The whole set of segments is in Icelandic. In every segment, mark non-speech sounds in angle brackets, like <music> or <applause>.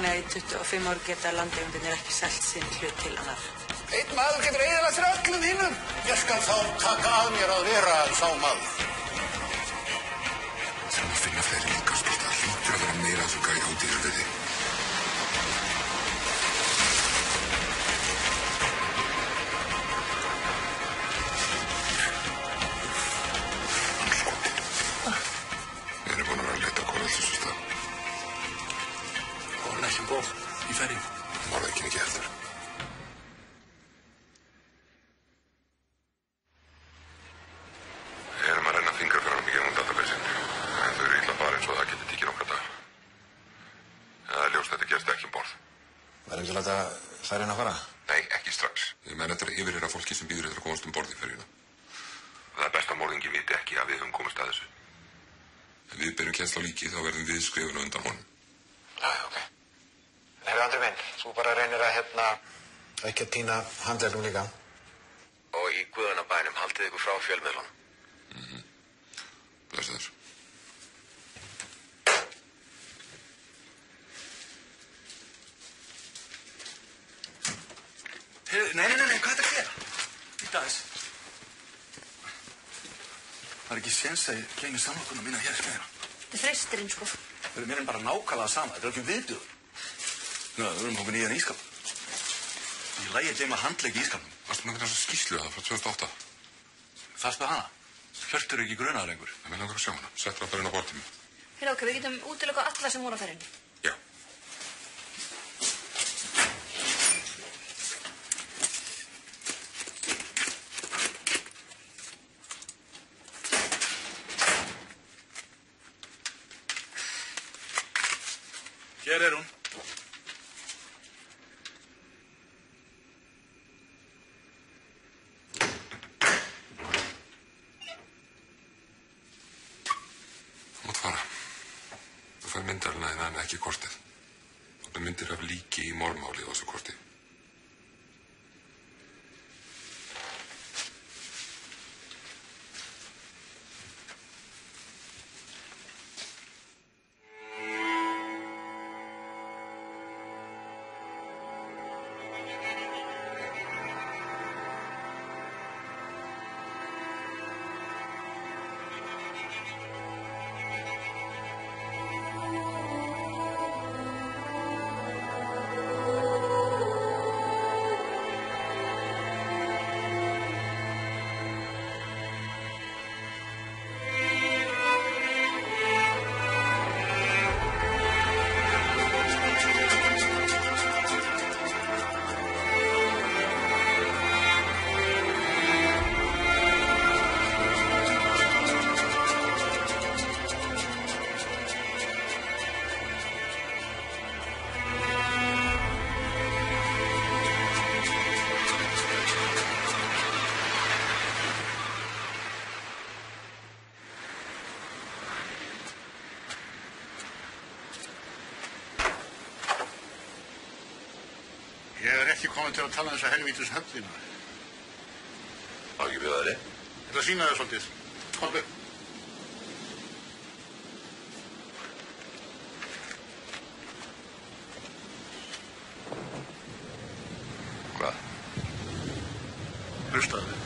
þannig að í 25 ár geta landegjumdinir ekki selt sinn hlut til annar. Einn maður getur eiginlega fyrir öllum hinnum. Ég skal þá taka að mér að vera sá maður. Þegar maður finna fleiri líka spilt það hlýtur að vera meira þessu gæði á dýrfiði. Týna handlegnum líka. Og í Guðanabænum haldið ykkur frá fjölmiðlunum. Blessaður. Heyrðu, nei, nei, nei, nei, hvað er þetta að gera? Ítta aðeins. Það er ekki séns að ég gleymi samlokunum mína hér skæðina. Þetta er freistirinn, sko. Það er mér en bara nákvæmlega sama. Þetta er ekki viðbjöður. Ná, við erum hópin í hérna ískap. Ég lægi að gleyma handleik í ískapnum. Varstu með þess að skýslu það frá 2008? Það spöð hana. Hjörtur er ekki grunaður lengur. Það með langar að sjá hana. Settu það bara inn á bortinu. Hérna, ok, við getum útilöku alla sem voru á ferðinni. Já. Hér er hún. Komin til að tala um þessa helvítus höfnina. Má ekki bjóða þér? Þetta sína þér svolítið. Komdu. Hvað? Hlustaðu.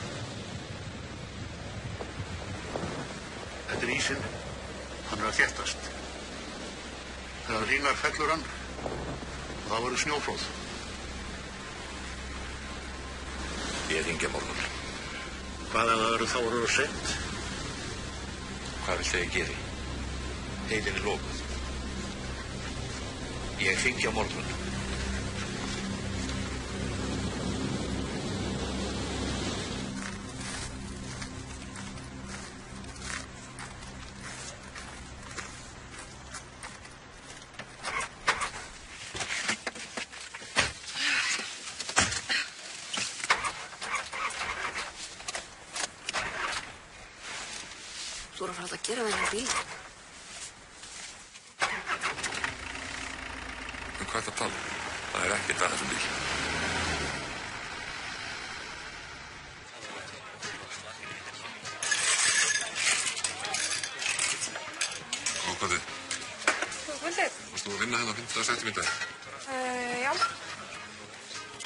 er ísinn, hann er að þéttast. Þegar rínar fellur hann, þá verður snjóflóð. Ég ringi morgun. Verður þá verður sent? Hvað vilt þau geri? Heilin er lokuð. Ég ringi á morgun. Að fara að gera með hennar bíl. Um hvað er það að tala? Það er ekkert að þessum bíl. Hvað þið? Þú kvöldið? Varst þú að vinna hérna 15. september? Uh, já.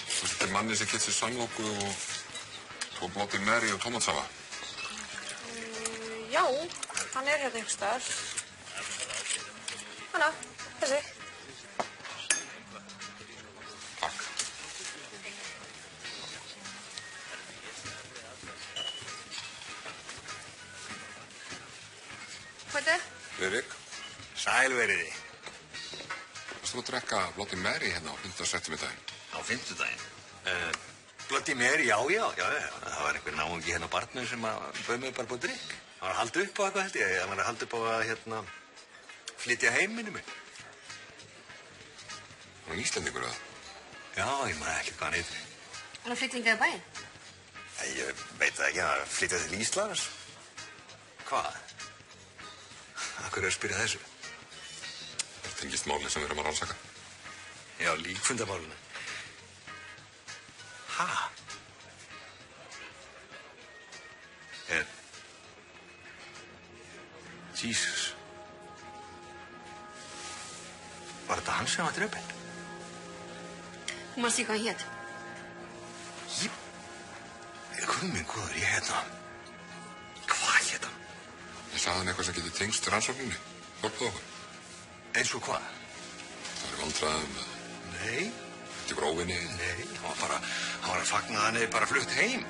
Þú settir manni sem getur sannlóku og tvo blóttir meri og tómatsafa. Hann er hérna einhvers staðar. Hanna, þessi. Takk. Kvöldið? Friðrik, Sæl veriði. varst þú að drekka blóttir meri hérna á 15. september? Á fimmtudaginn. Uh, Bloody Mary, já, já, já, já. Það var einhver náungi hérna á barnum sem að bauð mig bara búið drikk. Það var að halda upp á eitthvað held ég. Það var að halda upp á að, hérna, flytja heiminu mig. Var hann Íslendingur eða? Já, ég maður ekki hvað hann heitir. Hann er flyttingaði bæinn. Ég veit það ekki, að flytja til Íslands. Hvað? Akkur er að spyrja þessu? Það tengist máli sem við erum að rannsaka. Já, líkfundamáluna. Ha? Er... Jesus. Var þetta hann sem var drefinn? Þú manst ekki hvað hann hétt. Ég... Guð minn góður, ég hérna... Hvað hérna? Ég sagði hann eitthvað sem getur tengst rannsókninni. Hjálpaðu okkur. Eins og hvað? Það er vandræðum. Nei, Þetta er grófinni. nei, hann var bara... Hann var að fagna að hann hefði bara flutt heim.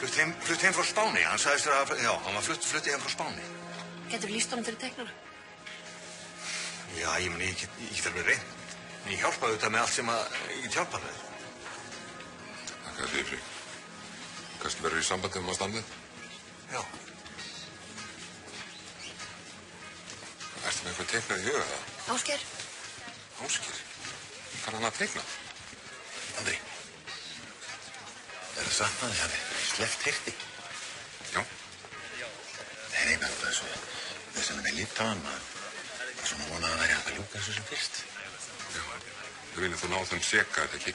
Flutt heim, flutt heim frá Spáni. Hann sagðist þér að... Já, hann var flutt, flutt heim frá Spáni. Getur líst honum fyrir teiknara. Já, ég meni, ég get, ég get alveg reynd. En ég hjálpaði þetta með allt sem að ég get hjálpað með. Takk að þið, Frík. Kannski verður í sambandi um að standið. Já. Ertu með eitthvað teiknað í huga það? Ásker, Áskir. Kann hann að teikna? Andri. Er það satt að þið hafi sleppt hirti? Já. Nei, nei, með þessu. Líta á hann að svona vona að það væri hægt að ljúka þessu sem fyrst. Já. Þú viljið þú ná þeim seka þetta ekki?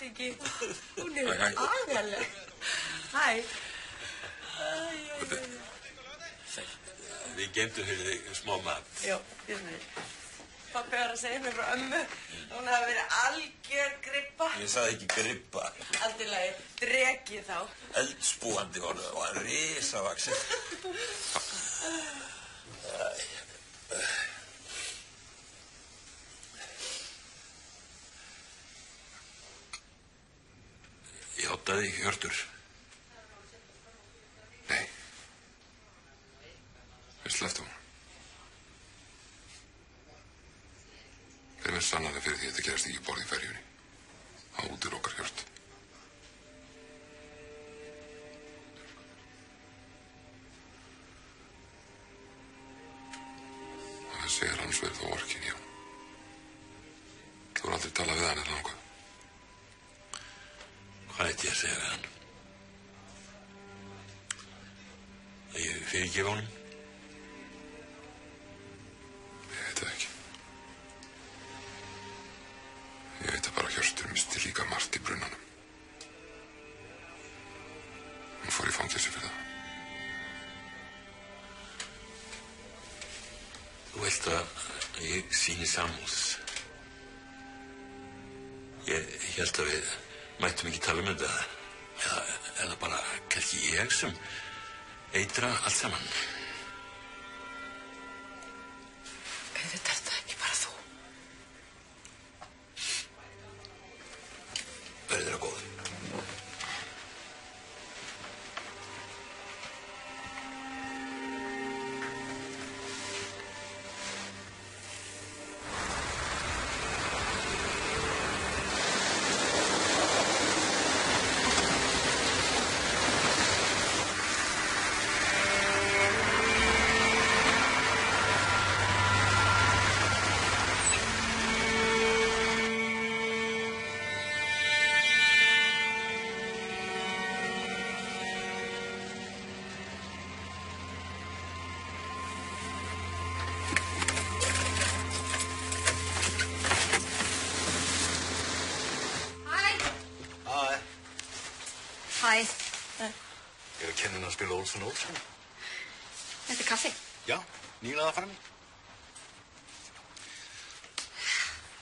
Þetta ekki. Hún er Hæ, hæ. við gemdum fyrir þig smá mat. Já, ég veit. Pappi var að segja mér frá ömmu. Hún hafi verið algjör grippa. Ég sagði ekki grippa. Allt í lagi, dregi þá. Eldspúandi var það, var risavaksinn. <laughs> Ég ekki hjörtur. Nei. Við sleftum hún. Þeim er sannlega fyrir því að þetta gerast ekki borð í ferjunni. Það útir fyrirgefa honum? Ég veit það ekki. Ég veit að bara Hjörstur misti líka margt í brunnanum. Hún fór í fangelsi fyrir það. Þú vilt að ég síni samúð. Ég held að við mættum ekki tala um þetta. Eða það bara kannski ég sem eitra allt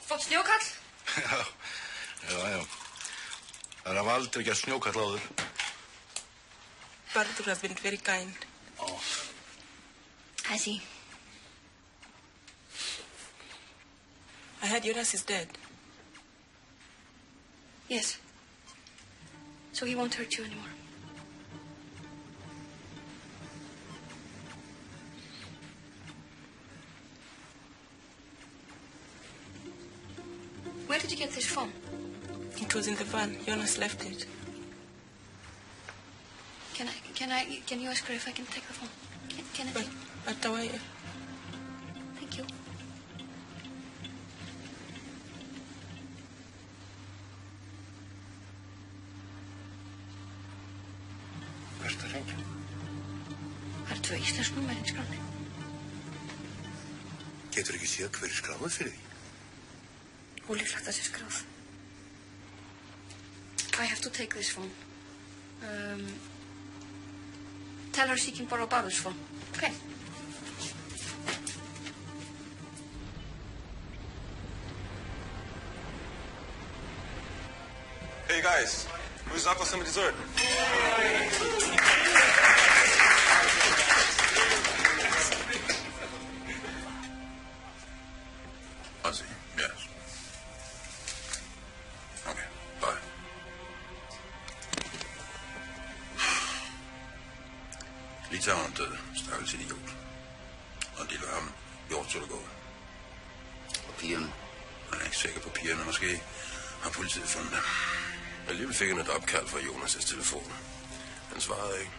Fótt snjókall. Já, já, já. Það er af aldrei ekki að snjókall áður. Bardur has been very kind. Oh. I see. I heard Jonas is dead. Yes. So he won't hurt you anymore. It was in the van. Jonas left it. Can I, can I, can you ask her if I can take the phone? Can, can I But, take? but the way, Thank you. Hvert að hengja? Það eru tvö íslensk númer í skráni. Getur ekki séð hver er skráð fyrir því? Take this phone. Um, tell her she can borrow Barbara's phone. Okay. Hey guys, who's up for some dessert? Litaueren døde, stakkels idiot. Og en del af ham gjort så det går. Og pigerne? Jeg er ikke sikker på pigerne. Måske har politiet fundet dem. Alligevel fik han et opkald fra Jonas' telefon. Han svarede ikke.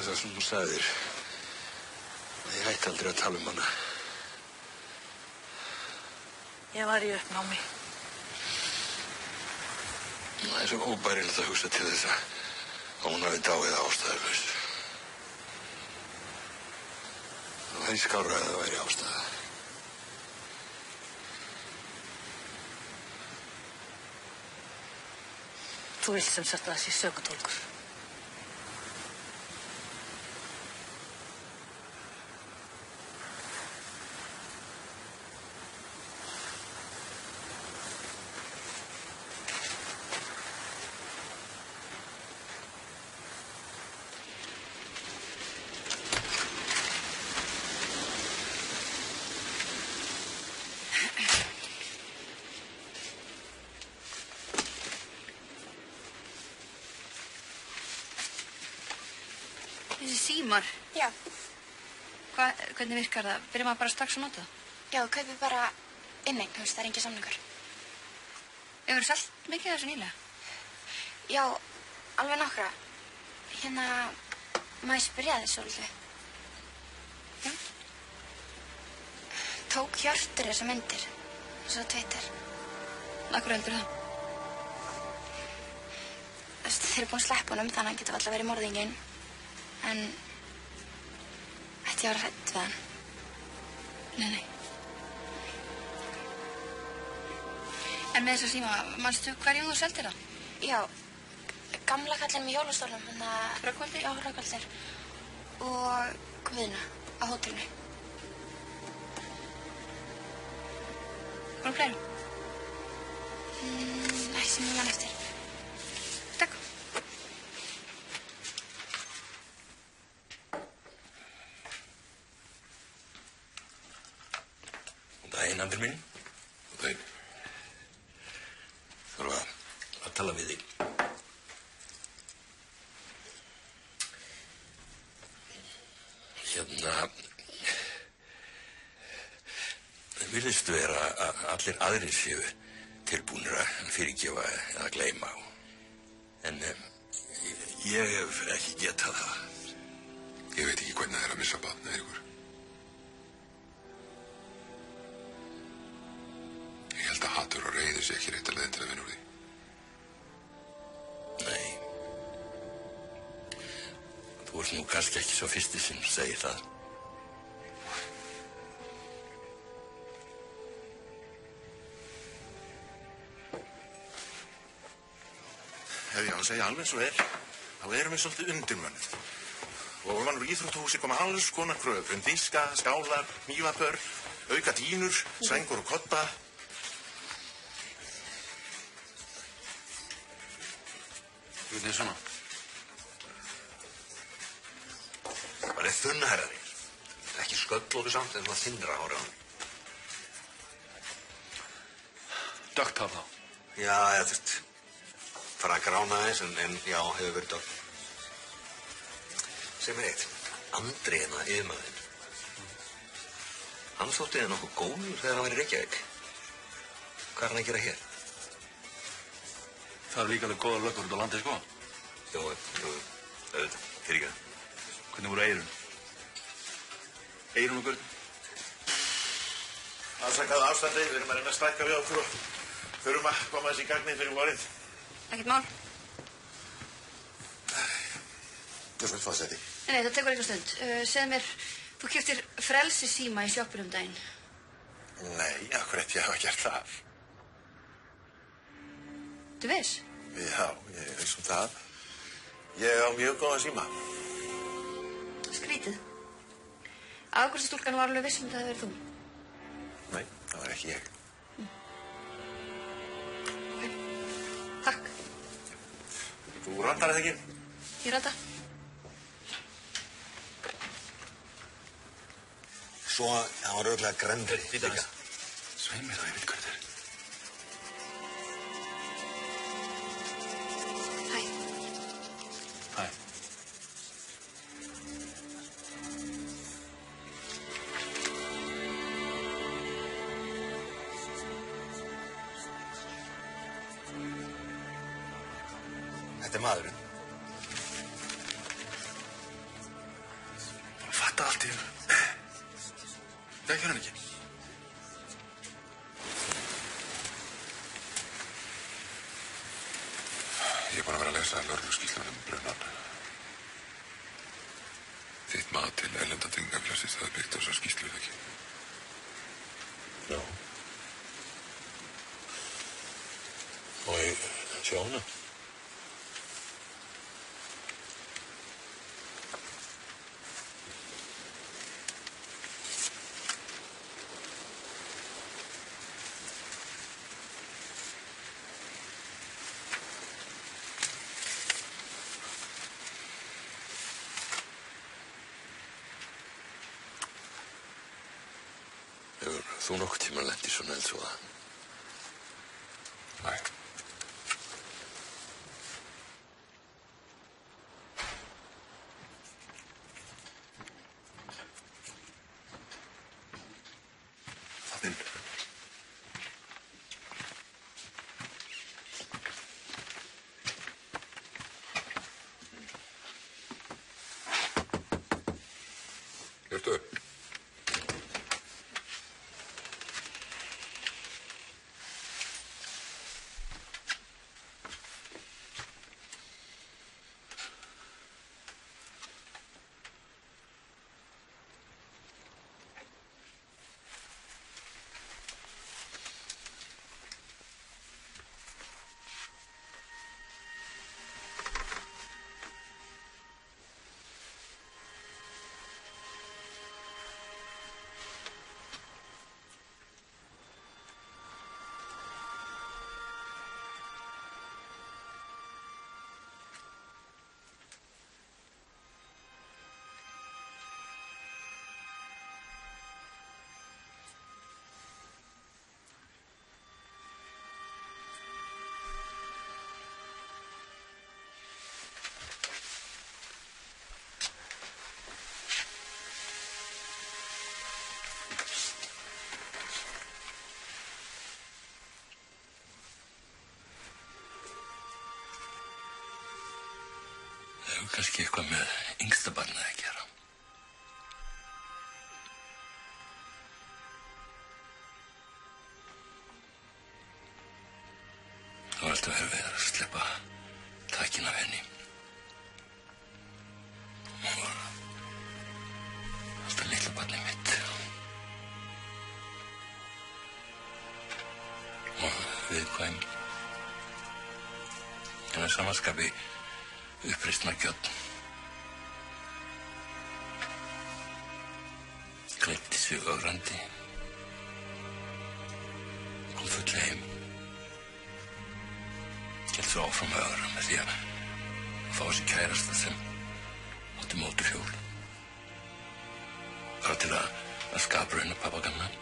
Hugsa það sem þú sagðir. Ég hætti aldrei að tala um hana. Ég var í uppnámi. Það er svo óbærilegt að hugsa til þess að hún hafi dáið ástæðulegst. Það væri skára að það væri ástæða. Þú vilt sem sagt að það sé sökutólkur. Þessi símar, Já, hva, hvernig virkar það? Byrjar maður bara strax að nota það? já, þú kaupir bara inni, þú veist, það er engin samningur. Hefur þú selt mikið þessu nýlega? Já, alveg nokkra. Hérna, má ég spyrja þig svolítið? Já. Tók Hjörtur þessar myndir, svo Twitter. Akkur heldur það? Þú veist, þeir eru búin að sleppa honum, þannig að hann getur alltaf verið morðinginn. En, ætti ég að vera hrætt við hann? Nei, nei. En með þessa síma, manstu hverjum þú seldir það? Já, gamla kallinn með hjólastólnum, hann að... Rökkvaldi? Já, Rökkvaldir. Og Guðna á hótelinu. Hvað er fleiri? Mm, Nei, sem ég man eftir. Takk. Og það er einandur minn. Og það er... Þarf að, að tala við þig. Hérna... Það virðist vera að allir aðrir séu tilbúinir að fyrirgefa eða gleyma. En um, ég hef ekki getað það. Ég veit ekki hvernig það er að missa batna, Eiríkur. Segir það. Ef ég á að segja alveg svo er, þá erum við svolítið undirmönnuð. Og mannur í Íþróttahúsi koma alls konar kröf um diska, skálar, nývapör, auka dýnur, sængur og kotta. Hvernig er svona? Það er þunnherrari. Ekki sköllóri samt en svona þinnra ára á hann. Dögtál þá? Já, eða þú veist, fara að grána aðeins en, en já, hefur verið dögg. Sem er eitt, Andri hérna, yfirmaðurinn. Hann þótti það nokkuð góður þegar hann var í Reykjavík. Hvað er hann að gera hér? Það eru líka alveg góða löggur út á landi, sko. Jú, jú, auðvitað, fyrir ekki. Hvernig voru eirun? Eirun og Björn? Afsakaðu ástandi, við erum að reyna að stækka við okkur og þurfum að koma þessi í gagnið fyrir vorið. Ekkert mál. Þú svo fá seti. Nei, nei, það tekur eitthvað stund. Uh, segð mér, þú keftir frelsi síma í sjoppur um daginn. Nei, akkur eftir ég hafa gert það. Du veist? Já, ég veist um það. Ég á mjög góða síma. Skrítið. Afgurstastúlkan var alveg viss um það að það verið þú. Nei, það var ekki ég. Takk. Þú randar það ekki? Ég rætta. Svo, hann var auðvitað grennri. Líka. Sveimir það, ég veit hvað Þekkir hann ekki? Ég er búin að vera að lesa lörlu skýslunum um brunan. Þitt mat til ellenda tengafélagsins það er byggt á þessar skýslu ekki. Já. Og ég sjá hana. Hefur þú nokkuð tíma lent í svona hefur kannski eitthvað með yngsta barnið að gera. Það var alltaf erfið að sleppa takin af henni. Hún var alltaf litla barnið mitt. Og viðkvæm. En að samanskapi uppreistna kjöld. Klætti sig ögrandi. Kom full heim. Gælt svo áfram að ögra með því að fá sér kærasta sem átti móturhjól. Bara til að, að skapa raun að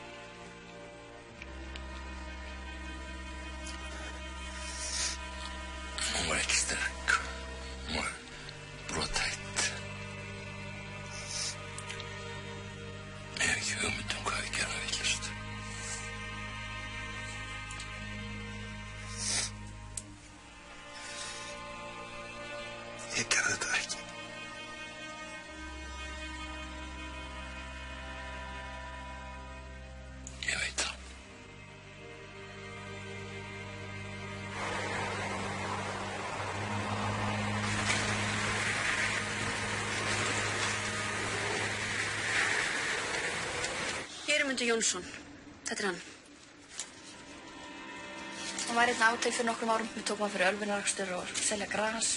Jónsson. Þetta er hann. Hann var einn átel fyrir nokkrum árum. Við tókum hann fyrir ölvinarakstur og selja gras.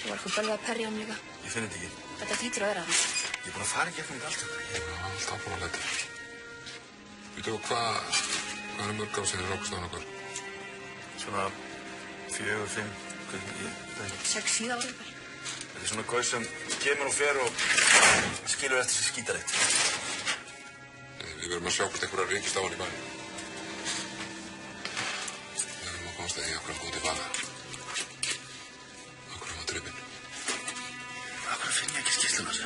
Það var eitthvað bölvað að perja um líka. Ég finn þetta ekki. Þetta hlýtur að vera hann. Ég er búin að fara í gegnum þetta allt þetta. Ég er alltaf búin að leta. Veitu, hvað hvað er mörg á sinni rákst á nokkur? Svona fjögur, fimm, hvernig er- Sex síða ára vel. Þetta er svona gauð sem kemur og fer og skilur eftir sér skítaritt. Við verðum að sjá hvort einhverja reykist á hann í bænum. Við verðum að komast að því okkur um góti vaga. Okkur um að drifin. Akkur finn ég ekki skýslunar?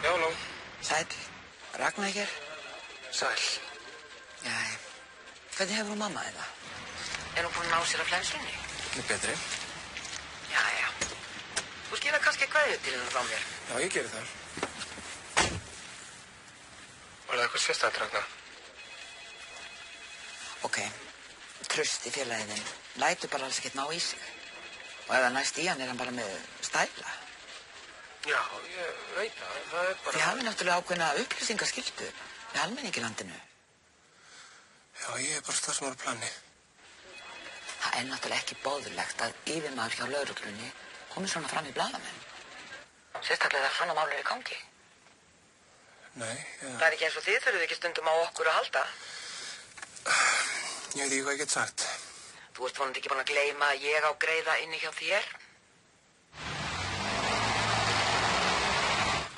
Já, halló. Sæl, Ragnar hér. Sæl. Já, hvernig hefur hún mamma þetta? Er hún búin að ná sér af flensunni? Er betri. Já, já. Þú skilja kannski kveðju til hennar frá mér. Já, ég geri það. Var það eitthvað sérstætt, Ragnar? Ok, tröst í félagin lætur bara alls ekkert ná í sig. Og ef það næst í hann er hann bara með stæla. Já, ég veit það. Það er bara... Þið hafið náttúrulega ákveðna upplýsingaskildu við almenningi í landinu. Já, ég er bara starfsmáður plani. Það er náttúrulega ekki bóðulegt að yfirmaður hjá lauruglunni komi svona fram í bladamenn. Sérstaklega þegar svona málur er í gangi. Nei, já. Það er ekki eins og þið þurfið ekki stundum á okkur að halda. Ég veit ekki hvað ég get sagt. Þú ert vonandi ekki búin að gleyma að ég á greiða inni hjá þér.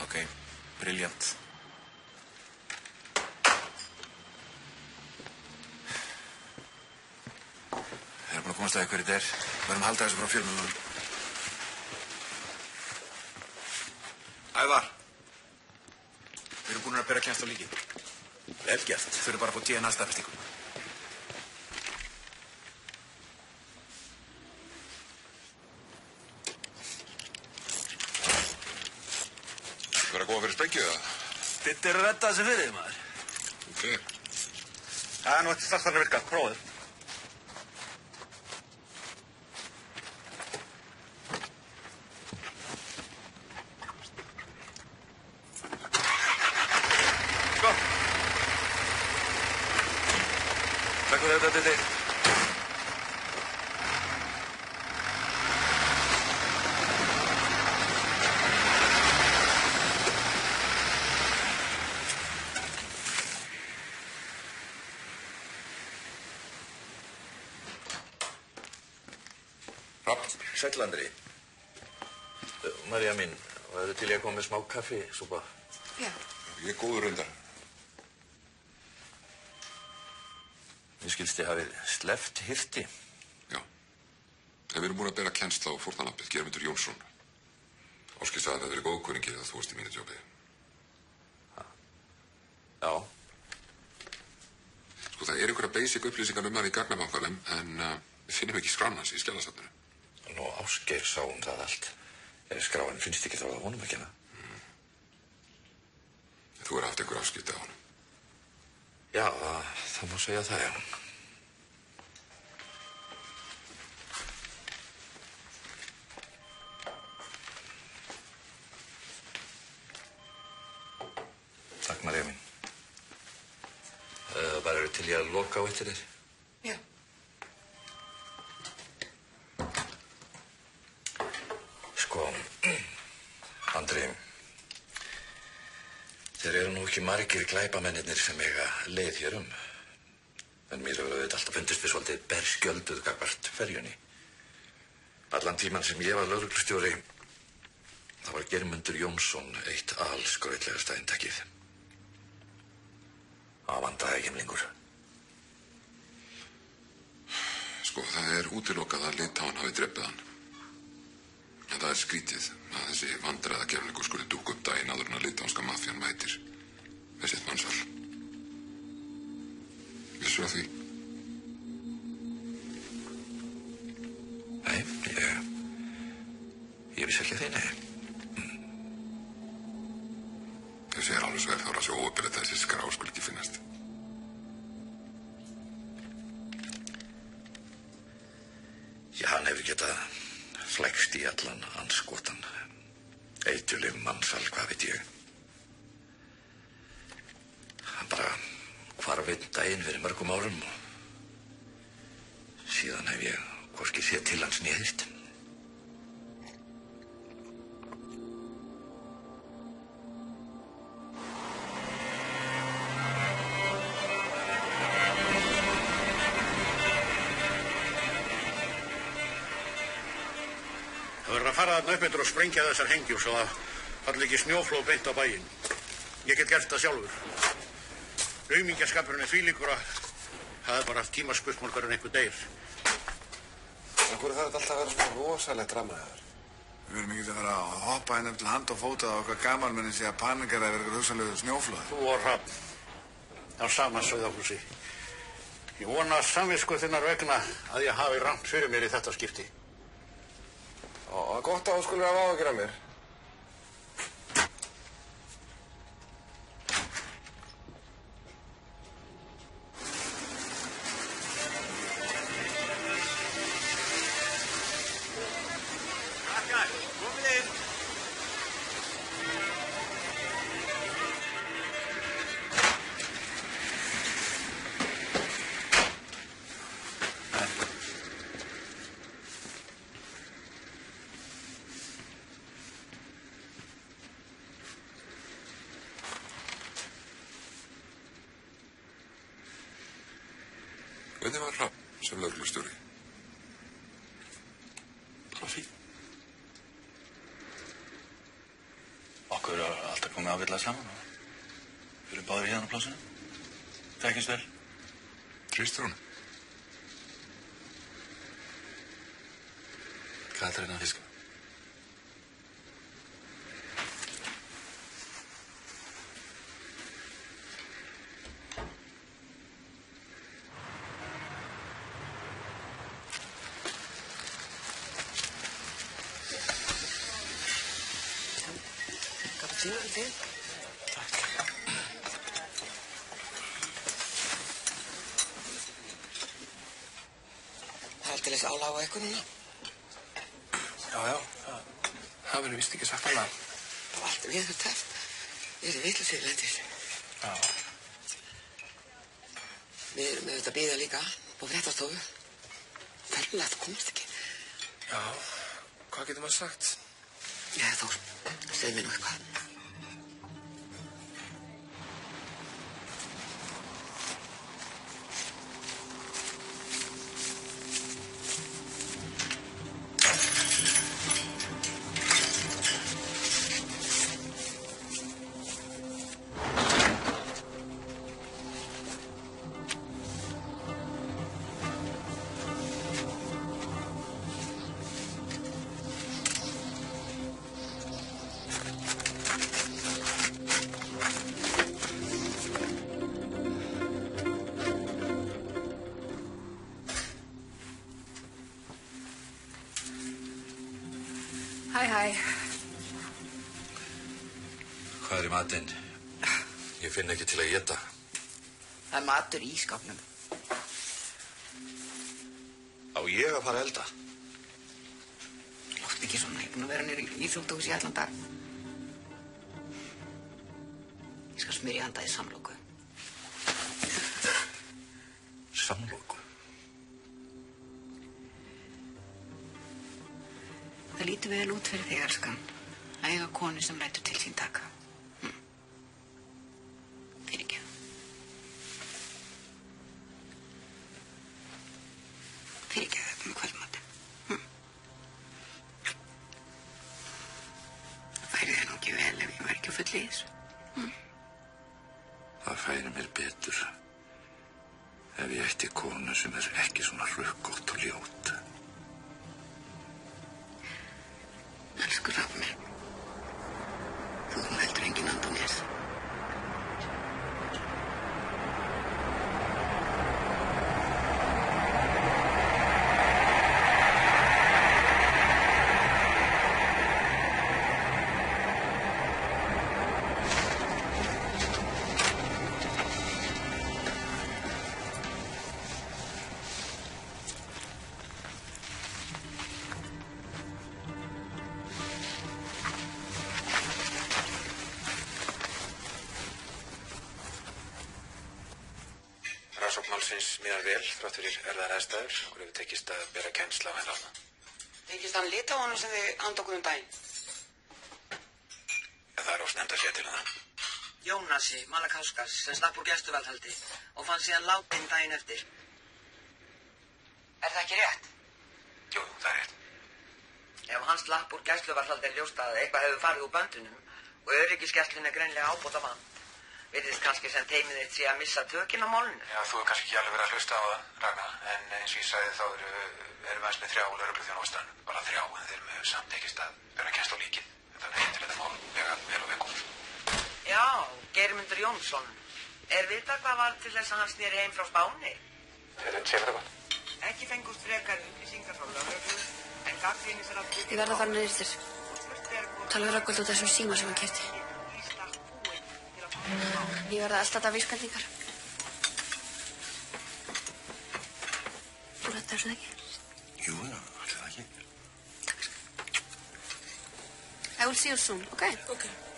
Ok, briljant. Að hverju þetta er. Við verðum að halda þessu frá fjölmjölunum. Ævar. Við erum búin að bera kjænst á líki. Vel gert. Þau eru bara að fá DNA staðfestingu. Það verður að koma fyrir sprengju eða? Þetta er að redda þessu fyrir þig, maður. Ok. Það er nú eftir strax þarna að virka. Prófið. Sko. Takk fyrir þetta til þig. Rapp. Sæll, Andri. Marja mín, væru til ég að koma með smá kaffi, súpa? Já. Ég er góður reyndar. Ég skilst ég hafið sleft hirti. Ef við erum búin að bera kennsla á fórnalampið, Geirmundur Jónsson. Áskil sagði að það verið góðkvöringi að þú varst í mínu tjópi. Já. Sko það er einhverja basic upplýsingar um hann í gagnabankanum en uh, við finnum ekki skránans í skjálasafninu. Nú, Ásgeir sá um það allt. Ef skráin finnst ekki þá að honum að kenna. Þú er haft einhver afskipti á hann. Já, það, það má segja það, já. Takk, Marja mín. Uh, bara eru til ég að loka á eftir þér? Já. Sko, Andri, þeir eru nú ekki margir glæpamennir sem eiga leið hér um. En mér hefur auðvitað alltaf fundist við svolítið berskjölduð gagvart ferjunni. Allan tíman sem ég var lauruglustjóri, það var Germundur Jónsson eitt allskröðlegasta eintakið. Það vandaði ekki um lengur. Sko það er útilokað að Litáin hafi dreppið hann. En það er skrítið Ég að nei. Þessi er alveg svo er það svo óöpilegt að þessi skrá skuli ekki finnast. Já, hann hefur getað flækst í allan anskotan. Eitulif mannsal, hvað veit ég. Hann bara hvarf einn daginn fyrir mörgum árum og upp og sprengja þessar hengjur svo að falli ekki snjóflóð beint á bæinn. Ég get gert það sjálfur. Raumingjaskapurinn er þvílíkur að það er bara tímaspursmál hverjum einhver deyr. En hverju þarf þetta alltaf að vera svona rosalegt dramaður? Við verðum ekki að fara að hoppa henni til hand og fóta á okkar gamalmenni sé að panikar er eitthvað hugsanlegu snjóflóð. Þú og Rapp á sama sögðahúsi. Ég vona samvisku þinnar vegna að ég hafi rangt fyrir mér í þetta skipti. Er gott að þú skulle hafa áhugir af mér. Þekkist vel. Tristur hún? Þetta að fiska? Cappuccino fyrir þig. Er þessi álag á eitthvað núna. Já, já, það, það verður vist ekki sagt annað. Það var alltaf við þetta tæft. Við erum vitlu sér lendir. Já. Við erum með þetta að býða líka á fréttastofu. Ferlega, það komst ekki. Já, hvað getur maður sagt? Já, Þór, segð mér nú eitthvað. Skápnum. Á ég að fara að elda? Lótt ekki svona, ég er búin að vera nýr í Íþróttahús í allan dag. Ég skal smyrja handa í samlóku. Samlóku? Það lítur vel út fyrir þig, elskan. Eiga konu sem lætur til sín taka. Honum sem þið andokkur um daginn? Það er ósnend að sé til hana. Jónasi Malakauskas sem slapp úr gæstuvalhaldi og fann síðan látin daginn eftir. Er það ekki rétt? Jú, það er rétt. Ef hann slapp úr gæsluvarhaldi er ljóst að eitthvað hefur farið úr böndunum og öryggisgæslun er greinlega ábúta mann. Virðist kannski sem teimið þitt sé að missa tökin á málinu. Já, þú hefur kannski ekki alveg verið að hlusta á það, Ragna, en eins og ég sagði þá eru, erum við aðeins með þrjá lögreglu þjóna á staðnum. Bara þrjá, en þeir eru samt tekist að bera kennsla á líkin. Þannig að til þetta mál vega vel og vegum. Já, Geirmundur Jónsson. Er vita hvað var til þess að hann snýri heim frá Spáni? Sé þetta gott. Ekki fengust frekar upplýsingar frá lögreglu en Ég verð að fara niður þér. Tala við Röggvöld út af þessum síma sem hann kefti. Ég verð að elda þetta vísbendingar. Þú rættar þessu ekki? Jú, já, allir það ekki. I will see you soon, okay? Okay.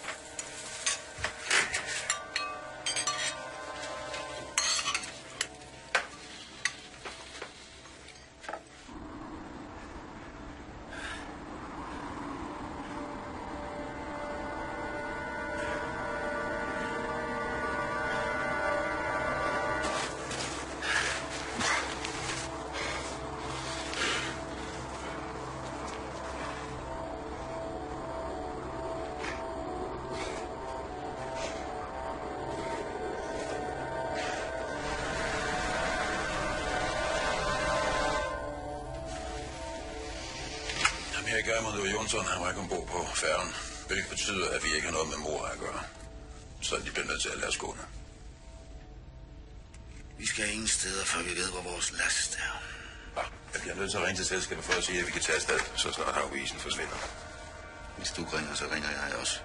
Erik Gørmund og Jonsson, han var ikke ombord på færgen. Hvilket betyder, at vi ikke har noget med mor at gøre. Så de bliver nødt til at lade os gå nu. Vi skal ingen steder, før vi ved, hvor vores last er. Jeg bliver nødt til at ringe til selskabet for at sige, at vi kan tage afsted, så snart havisen forsvinder. Hvis du ringer, så ringer jeg også.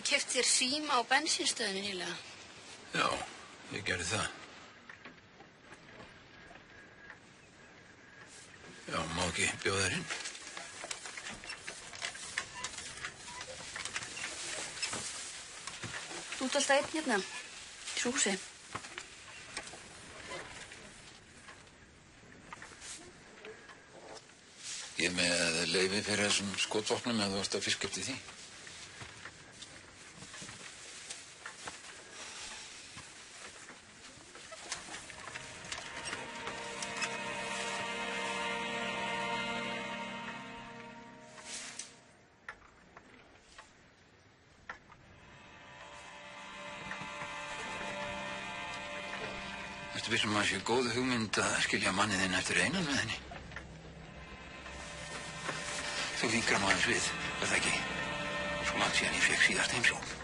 Hefur keft þér síma á bensinstöðinu nýlega? Já, ég gerði það. Já, má ekki bjóða þér inn. Þú ert alltaf einn hérna, í húsi. Ég með leifi fyrir þessum skotvopnum ef þú ert að fiska eftir því. Góð hugmynd að skilja mannið þinn eftir einan með henni? Þú vingar nú aðeins við, er það ekki? Svo langt síðan ég fekk síðast heimsjón.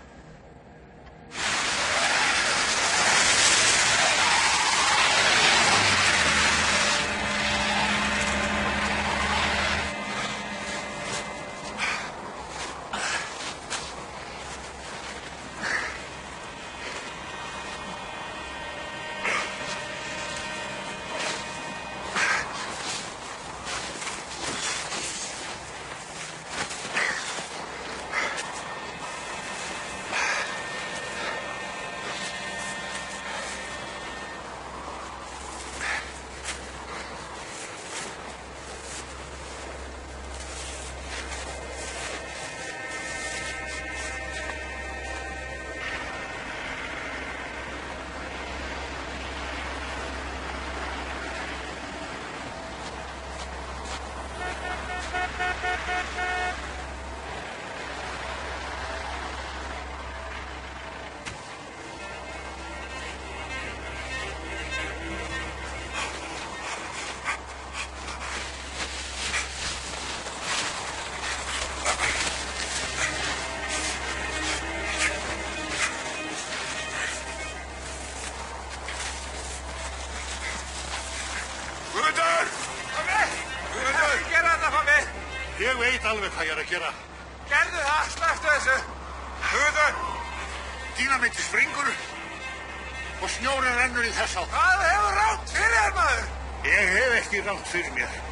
Ég er að gera. Gerðu það, slepptu þessu! Guðmundur! Dínamiti springur og snjórin rennur í þess á. Hvað hefur rátt fyrir þér, maður? Ég hef ekki rátt fyrir mér.